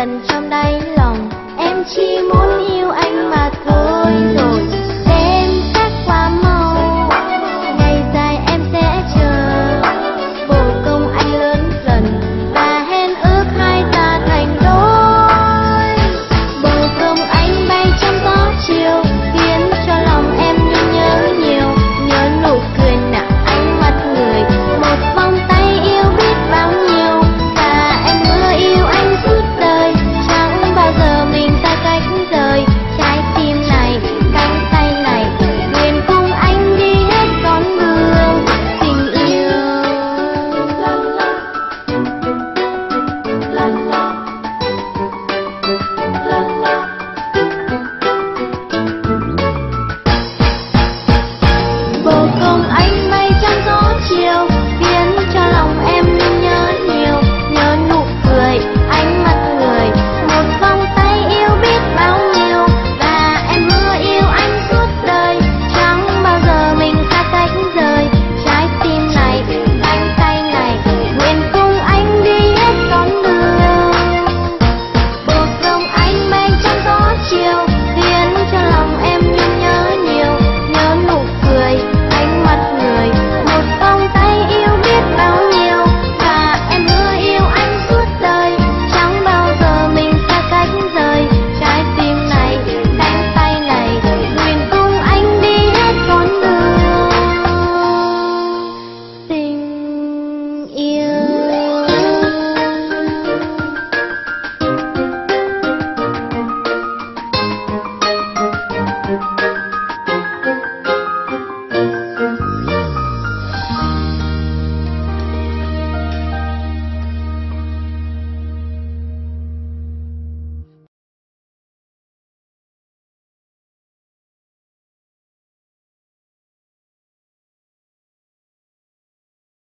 tình trong đáy lòng. Em chỉ muốn yêu anh mà thôi.